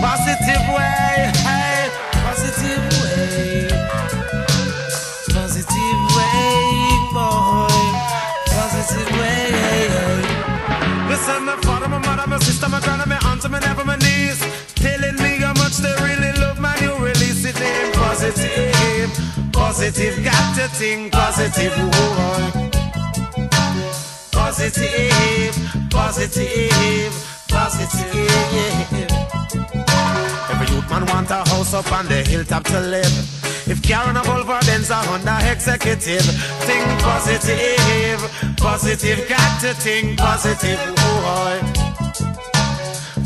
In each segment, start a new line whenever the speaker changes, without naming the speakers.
Positive way, hey, positive way. Positive way, boy. Positive way. Listen, my father, my mother, my sister, my grandma, my aunt, my nephew, my niece. Telling me how much they really love my new release. It ain't positive. Positive, got to think positive, boy. Positive, house up on the hilltop to live. If carrying a Volvo, Benz, a executive. Think positive, positive, got to think positive, boy.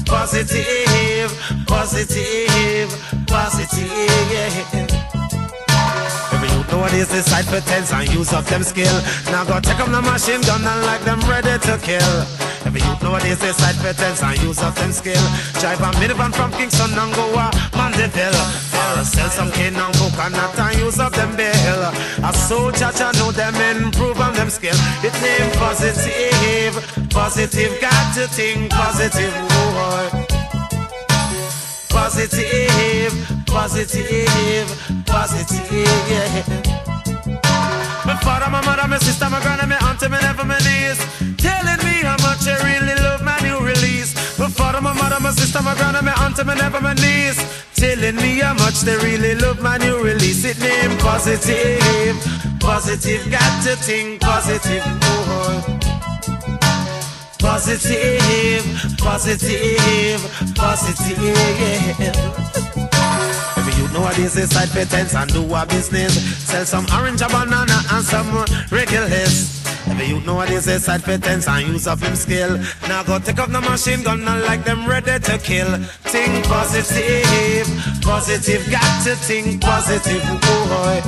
Positive, positive, positive. Nowadays decide for tense and use up them skill. Now go take up the machine gun and like them ready to kill. Every youth nowadays decide for tense and use up them skill. Drive a minivan from Kingston and go a Mandeville. Or sell some cane and coconut and use up them bill. A soldier cha know them improve on them skill. It name positive, positive, got to think positive, boy. Positive, positive, positive. My father, my mother, my sister, my grandma, my auntie, my nephew, my niece my sister, my my auntie, my nephew, my niece Telling me how much they really love my new release It name positive, positive, got to think positive, boy Positive, positive, positive. Nowadays is side patents and do a business. Sell some orange, a banana, and some regulars. Every youth nowadays is side patents and use up him skill. Now go take up the machine gun and like them ready to kill. Think positive, positive, got to think positive, boy.